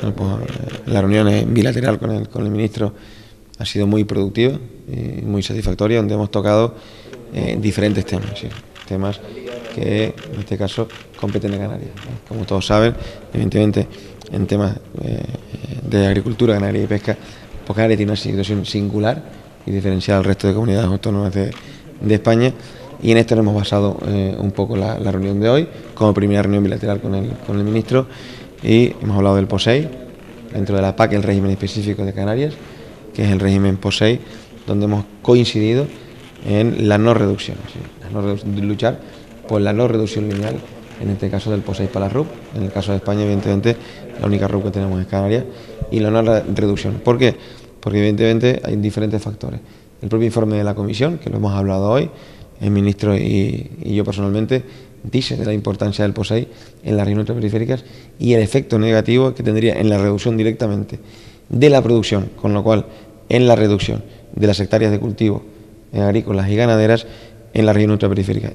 Pues, eh, la reunión bilateral con el, ministro. Ha sido muy productiva y muy satisfactoria, donde hemos tocado eh, diferentes temas, temas que en este caso competen a Canarias. Como todos saben, evidentemente en temas eh, de agricultura, ganadería y pesca, pues Canarias tiene una situación singular y diferenciada al resto de comunidades autónomas de, España. Y en esto nos hemos basado un poco la, reunión de hoy como primera reunión bilateral con el ministro y hemos hablado del POSEI, dentro de la PAC el régimen específico de Canarias, que es el régimen POSEI, donde hemos coincidido en la no reducción, luchar por la no reducción lineal, en este caso del POSEI para la RUP, en el caso de España evidentemente la única RUP que tenemos es Canarias, y la no reducción. ¿Por qué? Porque evidentemente hay diferentes factores. El propio informe de la comisión, que lo hemos hablado hoy, el ministro y, yo personalmente, dice de la importancia del POSEI en las regiones periféricas y el efecto negativo que tendría en la reducción directamente de la producción, con lo cual en la reducción de las hectáreas de cultivo agrícolas y ganaderas en la región ultraperiférica.